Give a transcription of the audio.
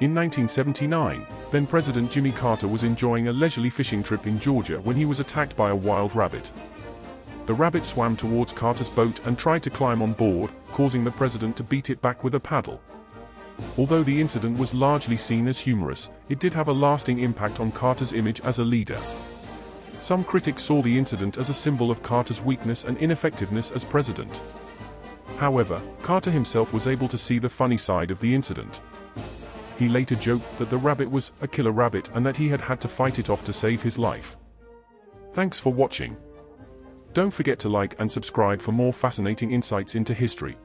In 1979, then President Jimmy Carter was enjoying a leisurely fishing trip in Georgia when he was attacked by a wild rabbit. The rabbit swam towards Carter's boat and tried to climb on board, causing the president to beat it back with a paddle. Although the incident was largely seen as humorous, it did have a lasting impact on Carter's image as a leader. Some critics saw the incident as a symbol of Carter's weakness and ineffectiveness as president. However, Carter himself was able to see the funny side of the incident. He later joked that the rabbit was a killer rabbit and that he had had to fight it off to save his life. Thanks for watching. Don't forget to like and subscribe for more fascinating insights into history.